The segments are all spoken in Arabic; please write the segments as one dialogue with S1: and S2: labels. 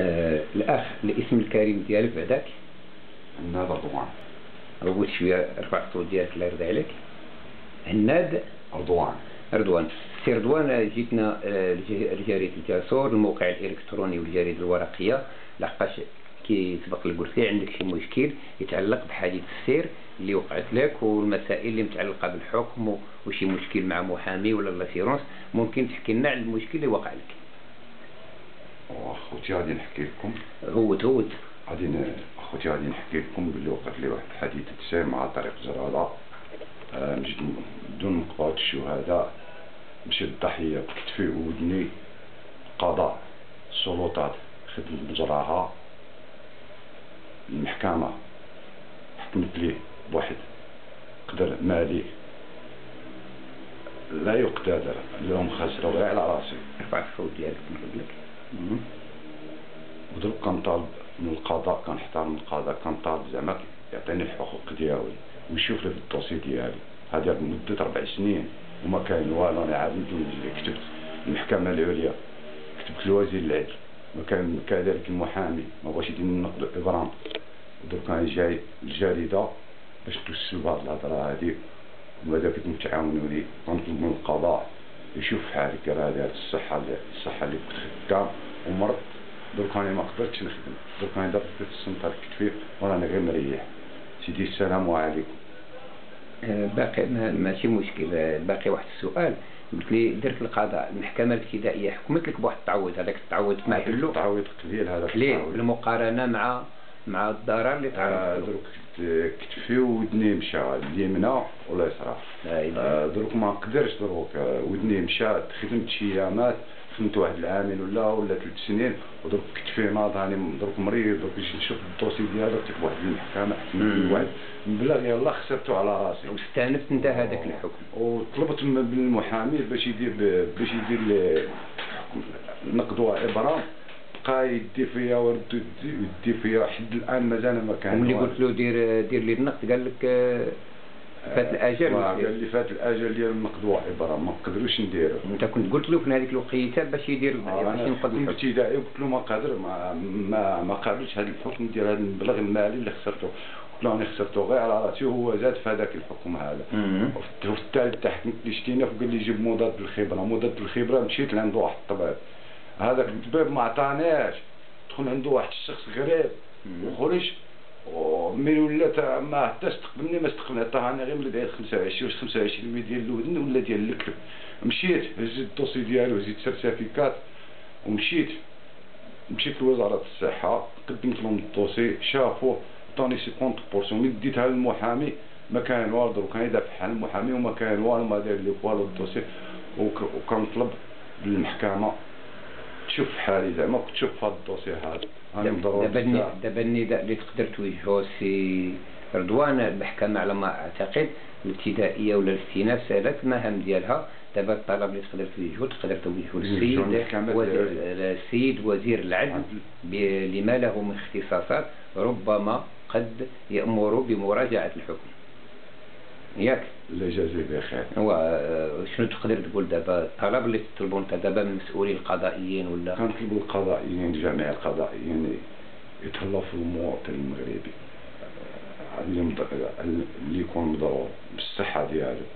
S1: آه الأخ الاسم الكريم ديالك بعداك.
S2: هناد رضوان.
S1: ربوت شوية رفع الصوت ديالك الله يرضي عليك. هناد
S2: رضوان.
S1: رضوان. سي رضوان جيتنا آه، لجريدة الجاسور الموقع الإلكتروني والجريدة الورقية. لحقاش كي سبق لي قلت لي عندك شي مشكل يتعلق بحادثة السير اللي وقعت لك والمسائل اللي متعلقة بالحكم وشي مشكل مع محامي ولا l'assurance ممكن تحكي لنا على المشكل اللي وقع لك.
S2: واخوتي غادي نحكي لكم.
S1: هوت هوت
S2: غادي أخوتي غادي نحكي لكم باللي وقعت لي واحد الحادثه تسام مع طريق جراده آه، مش بدون مقاطعة الشهداء مشى الضحية بكتفي وودني قضاء السلطات خدمت مجراها المحكمة حكمت ليه بواحد قدر مالي. لا يقتدر اليوم خسروا غير على راسي.
S1: ارفع الصوت ديالك نقول لك
S2: ودرك كنطالب من القضاء كنحترم القضاء كنطالب زعما يعطيني الحقوق ديالي ويشوف لي في الدوسي ديالي هذا لمدة أربع سنين وما كاين والو أنا عاد كتبت. المحكمة العليا كتبت لوزير العدل. ما كان كذلك المحامي. ما بغاش يدير النقد إبرام ودرك أنا جاي الجريدة باش توسل بهاد الهضرة هادي. وماذا بكم تعاونوا لي كنطلب من القضاء. يشوف حالي كان هذا الصحة اللي الصحة اللي كنت خدام ومرض درك أنا ما قدرتش نخدم درك أنا درت في السنتر كتفي وراني غير مريح. سيدي السلام عليكم.
S1: آه، باقي ما- ماشي مشكل آه، باقي واحد السؤال. قلت لي درت القضاء المحكمة الابتدائية حكمت لك بواحد التعويض هذاك التعويض ما
S2: هذاك
S1: حلو
S2: التعويض قليل هذا
S1: قليل. بالمقارنة مع مع الضرر اللي تعرض.
S2: درك كت- كتفي ودني مشى اليمنى ولا يسرى.
S1: لا إله
S2: آه، درك ما قدرش دروك. آه، ودني مشى خدمت شي أيامات خدمت واحد العامين ولا ولا ثلاث سنين ودرك كتفي ناض راني درك مريض درك جيت نشوف الدوسي ديالو كتب واحد المحكمة حكمت واحد مبلغ يلاه خسرته على راسي.
S1: واستأنفت انت هذاك الحكم.
S2: وطلبت من بالمحامي باش يدير باش يدير لي نقد بقى يدي فيا ورد يدي- فيا حد الآن مازال ما كان والو.
S1: قلت له دير دير لي النقد قال لك آه، فات الأجل.
S2: واه،
S1: وسير.
S2: قال لي فات الأجل ديال النقد وابرام ما نقدروش نديرو.
S1: أنت كنت قلت له في هذيك الوقيتة باش يدير باش
S2: أنا
S1: ينقض
S2: كنت
S1: الحكم.
S2: ابتدائي قلت له ما قادر ما ما, ما قابلش هذا الحكم ديال هذا المبلغ المالي اللي خسرته. قلت له أنا خسرته غير على رأسي وهو زاد في هذاك الحكم هذا. وفي الثالث حكمت لي شتينا وقال لي جيب مضاد الخبرة. مضاد الخبرة مشيت لعند واحد الطبيب. هذاك الطبيب ما عطاناش. دخل عنده واحد الشخص غريب. وخرج ومن ولات ما حتى استقبلني ما استقبلني حتى أنا غير ملي داير 25 واش 25 ديال الودن ولا ديال الكلب مشيت هزيت ال dossier ديالو هزيت certificat ومشيت. مشيت لوزارة الصحة قدمت لهم ال dossier شافوه عطاني cinquante pour cent ملي ديتها للمحامي ما كان والو كان يدافع عن المحامي وما كان والو ما داير لي والو ال dossier. وك- وكنطلب للمحكمة تشوف حالي زعما كنت تشوف هذا ال dossier هذا أنا
S1: دابا. دابا النداء اللي تقدر توجهه سي رضوان المحكمة على ما أعتقد الابتدائية ولا الاستئناف سألت المهام ديالها. دابا الطلب اللي تقدر توجهه تقدر توجهه للسيد. السيد وزير العدل ب- لما له من اختصاصات ربما قد يأمر بمراجعة الحكم. ياك.
S2: الله يجازيه بخير.
S1: هو آه، شنو تقدر تقول دابا؟ الطلب اللي تطلبوا انت دابا من المسؤولين القضائيين ولا؟
S2: كنطلبوا القضائيين جميع القضائيين يتهلاو في المواطن المغربي اللي يكون مضروب بالصحة ديالو.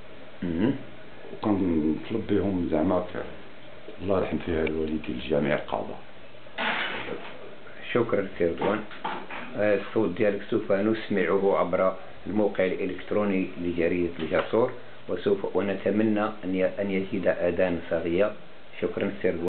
S2: وكنطلب بهم زعما الله يرحم فيها الوالدين جميع القضاء.
S1: شكرا سي رضوان. آه، الصوت ديالك سوف نسمعه عبر الموقع الإلكتروني لجريدة الجاسور وسوف ونتمنى أن ي- أن يجد أذان صاغية. شكرا سي رضوان